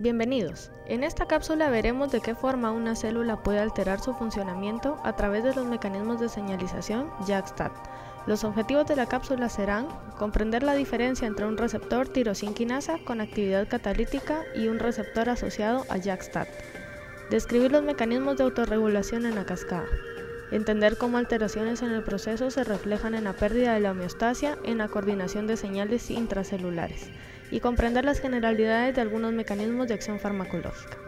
Bienvenidos. En esta cápsula veremos de qué forma una célula puede alterar su funcionamiento a través de los mecanismos de señalización JAK-STAT. Los objetivos de la cápsula serán comprender la diferencia entre un receptor tirosinquinasa con actividad catalítica y un receptor asociado a JAK-STAT, describir los mecanismos de autorregulación en la cascada, entender cómo alteraciones en el proceso se reflejan en la pérdida de la homeostasia en la coordinación de señales intracelulares, y comprender las generalidades de algunos mecanismos de acción farmacológica.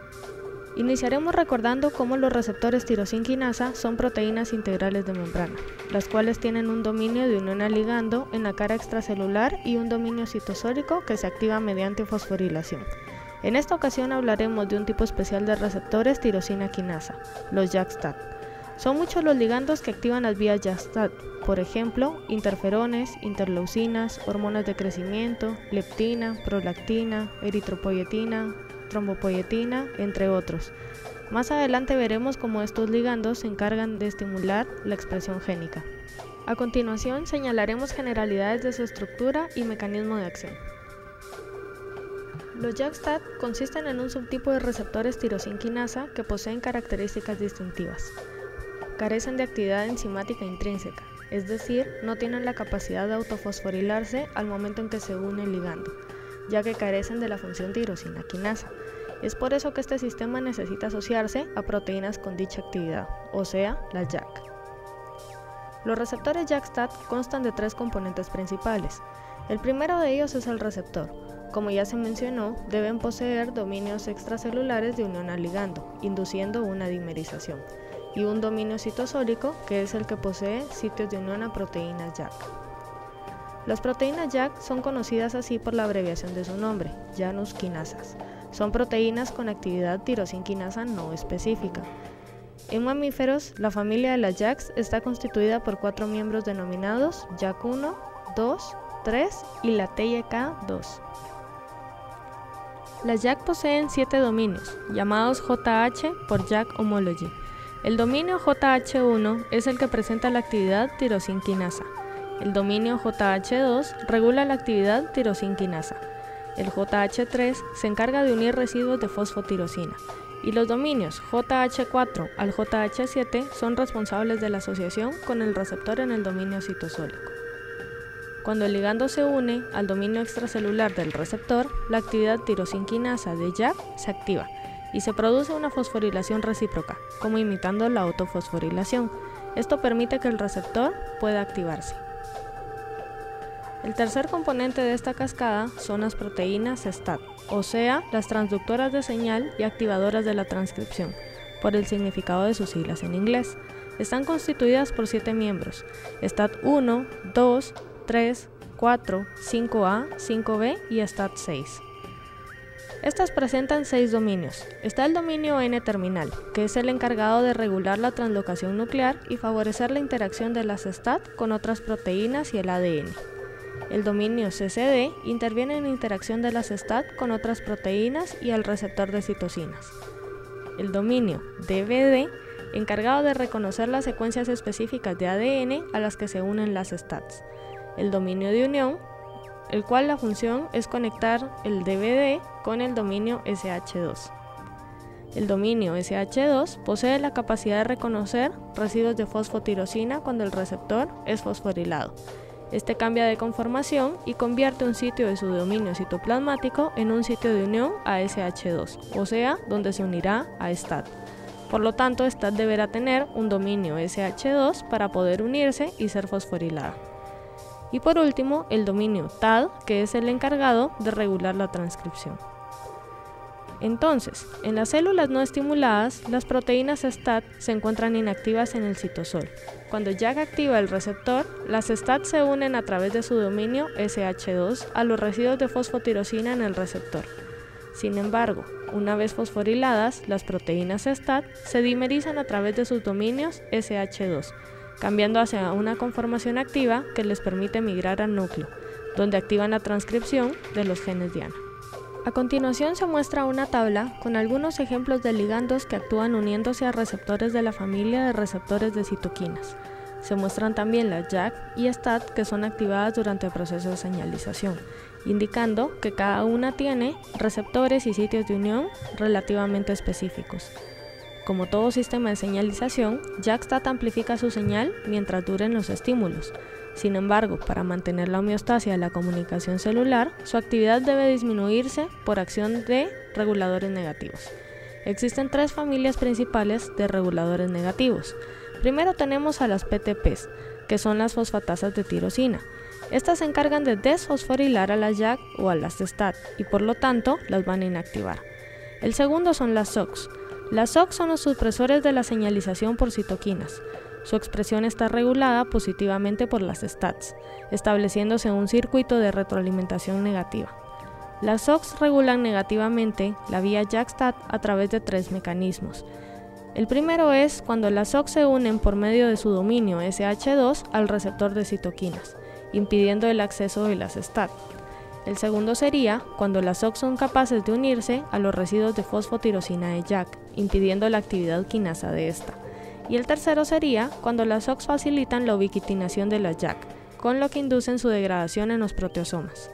Iniciaremos recordando cómo los receptores tirosinquinasa son proteínas integrales de membrana, las cuales tienen un dominio de unión al ligando en la cara extracelular y un dominio citosólico que se activa mediante fosforilación. En esta ocasión hablaremos de un tipo especial de receptores tirosina quinasa, los JAK-STAT. Son muchos los ligandos que activan las vías JAK-STAT, por ejemplo, interferones, interleucinas, hormonas de crecimiento, leptina, prolactina, eritropoyetina, trombopoyetina, entre otros. Más adelante veremos cómo estos ligandos se encargan de estimular la expresión génica. A continuación señalaremos generalidades de su estructura y mecanismo de acción. Los JAK-STAT consisten en un subtipo de receptores tirosinquinasa que poseen características distintivas. Carecen de actividad enzimática intrínseca, es decir, no tienen la capacidad de autofosforilarse al momento en que se une el ligando, ya que carecen de la función tirosina quinasa. Es por eso que este sistema necesita asociarse a proteínas con dicha actividad, o sea, la JAK. Los receptores JAK-STAT constan de tres componentes principales. El primero de ellos es el receptor. Como ya se mencionó, deben poseer dominios extracelulares de unión al ligando, induciendo una dimerización y un dominio citosólico, que es el que posee sitios de unión a proteínas JAK. Las proteínas JAK son conocidas así por la abreviación de su nombre, Janus quinasas. Son proteínas con actividad tirosinquinasa no específica. En mamíferos, la familia de las JAKs está constituida por cuatro miembros denominados JAK1, 2, 3 y la TYK2. Las JAK poseen siete dominios, llamados JH por JAK Homology, el dominio JH1 es el que presenta la actividad tirosinquinasa. El dominio JH2 regula la actividad tirosinquinasa. El JH3 se encarga de unir residuos de fosfotirosina. Y los dominios JH4 al JH7 son responsables de la asociación con el receptor en el dominio citosólico. Cuando el ligando se une al dominio extracelular del receptor, la actividad tirosinquinasa de JAK se activa y se produce una fosforilación recíproca, como imitando la autofosforilación. Esto permite que el receptor pueda activarse. El tercer componente de esta cascada son las proteínas STAT, o sea, las transductoras de señal y activadoras de la transcripción, por el significado de sus siglas en inglés. Están constituidas por siete miembros, STAT1, 2, 3, 4, 5A, 5B y STAT6. Estas presentan seis dominios. Está el dominio N-terminal, que es el encargado de regular la translocación nuclear y favorecer la interacción de las STAT con otras proteínas y el ADN. El dominio CCD interviene en la interacción de las STAT con otras proteínas y el receptor de citocinas. El dominio DVD, encargado de reconocer las secuencias específicas de ADN a las que se unen las STATs. El dominio de unión, el cual la función es conectar el DVD con el dominio SH2. El dominio SH2 posee la capacidad de reconocer residuos de fosfotirosina cuando el receptor es fosforilado. Este cambia de conformación y convierte un sitio de su dominio citoplasmático en un sitio de unión a SH2, o sea, donde se unirá a STAT. Por lo tanto, STAT deberá tener un dominio SH2 para poder unirse y ser fosforilada. Y por último, el dominio TAD, que es el encargado de regular la transcripción. Entonces, en las células no estimuladas, las proteínas STAT se encuentran inactivas en el citosol. Cuando JAK activa el receptor, las STAT se unen a través de su dominio SH2 a los residuos de fosfotirosina en el receptor. Sin embargo, una vez fosforiladas, las proteínas STAT se dimerizan a través de sus dominios SH2 cambiando hacia una conformación activa que les permite migrar al núcleo, donde activan la transcripción de los genes diana. A continuación se muestra una tabla con algunos ejemplos de ligandos que actúan uniéndose a receptores de la familia de receptores de citoquinas. Se muestran también las JAK y STAT que son activadas durante el proceso de señalización, indicando que cada una tiene receptores y sitios de unión relativamente específicos. Como todo sistema de señalización, JAK-STAT amplifica su señal mientras duren los estímulos. Sin embargo, para mantener la homeostasia de la comunicación celular, su actividad debe disminuirse por acción de reguladores negativos. Existen tres familias principales de reguladores negativos. Primero tenemos a las PTPs, que son las fosfatasas de tirosina. Estas se encargan de desfosforilar a las JAK o a las STAT y por lo tanto las van a inactivar. El segundo son las SOX. Las SOX son los supresores de la señalización por citoquinas. Su expresión está regulada positivamente por las STATs, estableciéndose un circuito de retroalimentación negativa. Las SOX regulan negativamente la vía JAK-STAT a través de tres mecanismos. El primero es cuando las SOX se unen por medio de su dominio SH2 al receptor de citoquinas, impidiendo el acceso de las STAT. El segundo sería cuando las SOX son capaces de unirse a los residuos de fosfotirosina de JAK, impidiendo la actividad quinasa de esta. Y el tercero sería cuando las SOX facilitan la ubiquitinación de la JAK, con lo que inducen su degradación en los proteosomas.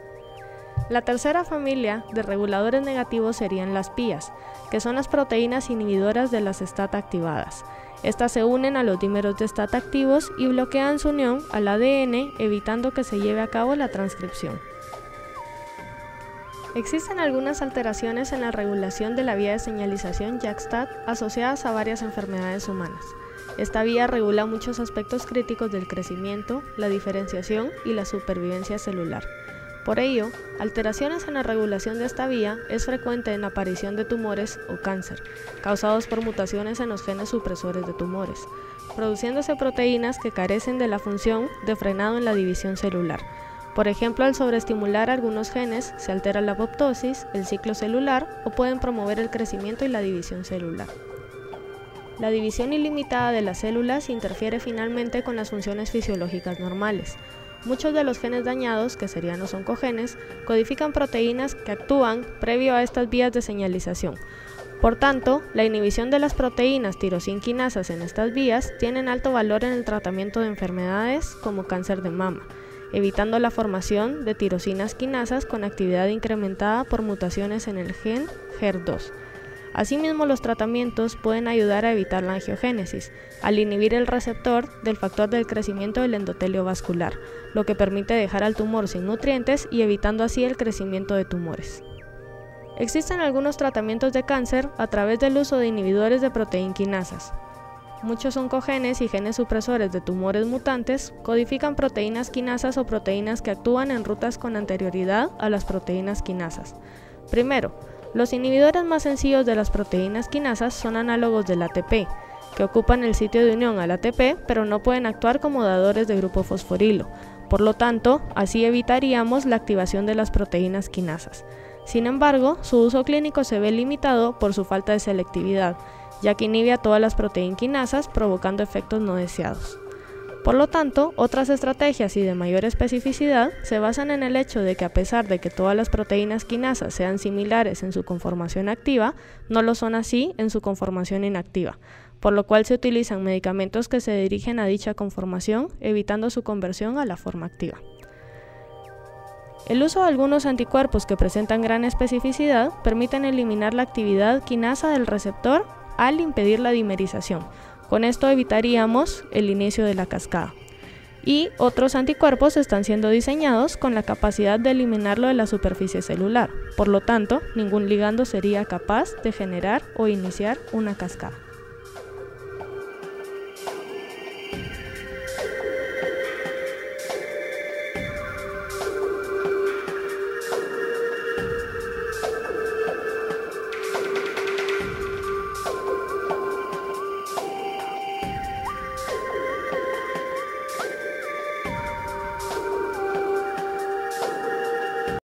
La tercera familia de reguladores negativos serían las pías, que son las proteínas inhibidoras de las STAT activadas. Estas se unen a los dímeros de STAT activos y bloquean su unión al ADN, evitando que se lleve a cabo la transcripción. Existen algunas alteraciones en la regulación de la vía de señalización JAK-STAT asociadas a varias enfermedades humanas. Esta vía regula muchos aspectos críticos del crecimiento, la diferenciación y la supervivencia celular. Por ello, alteraciones en la regulación de esta vía es frecuente en la aparición de tumores o cáncer, causados por mutaciones en los genes supresores de tumores, produciéndose proteínas que carecen de la función de frenado en la división celular. Por ejemplo, al sobreestimular algunos genes se altera la apoptosis, el ciclo celular o pueden promover el crecimiento y la división celular. La división ilimitada de las células interfiere finalmente con las funciones fisiológicas normales, Muchos de los genes dañados, que serían los oncogenes, codifican proteínas que actúan previo a estas vías de señalización. Por tanto, la inhibición de las proteínas tirosinquinasas en estas vías tienen alto valor en el tratamiento de enfermedades como cáncer de mama, evitando la formación de tirosinas quinasas con actividad incrementada por mutaciones en el gen HER2. Asimismo, los tratamientos pueden ayudar a evitar la angiogénesis, al inhibir el receptor del factor del crecimiento del endotelio vascular, lo que permite dejar al tumor sin nutrientes y evitando así el crecimiento de tumores. Existen algunos tratamientos de cáncer a través del uso de inhibidores de proteinquinasas. Muchos oncogenes y genes supresores de tumores mutantes codifican proteínas quinasas o proteínas que actúan en rutas con anterioridad a las proteínas quinasas. Primero, los inhibidores más sencillos de las proteínas quinasas son análogos del ATP, que ocupan el sitio de unión al ATP, pero no pueden actuar como dadores de grupo fosforilo. Por lo tanto, así evitaríamos la activación de las proteínas quinasas. Sin embargo, su uso clínico se ve limitado por su falta de selectividad, ya que inhibe a todas las proteínas quinasas, provocando efectos no deseados. Por lo tanto, otras estrategias y de mayor especificidad se basan en el hecho de que a pesar de que todas las proteínas quinasas sean similares en su conformación activa, no lo son así en su conformación inactiva, por lo cual se utilizan medicamentos que se dirigen a dicha conformación, evitando su conversión a la forma activa. El uso de algunos anticuerpos que presentan gran especificidad permiten eliminar la actividad quinasa del receptor al impedir la dimerización, con esto evitaríamos el inicio de la cascada. Y otros anticuerpos están siendo diseñados con la capacidad de eliminarlo de la superficie celular. Por lo tanto, ningún ligando sería capaz de generar o iniciar una cascada.